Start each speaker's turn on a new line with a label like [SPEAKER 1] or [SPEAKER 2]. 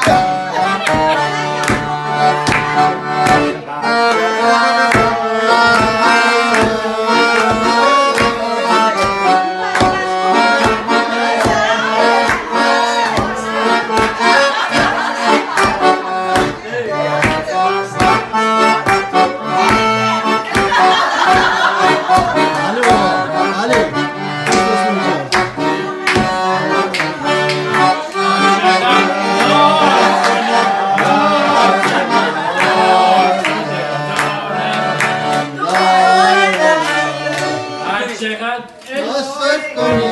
[SPEAKER 1] down.
[SPEAKER 2] Yes,
[SPEAKER 1] sir.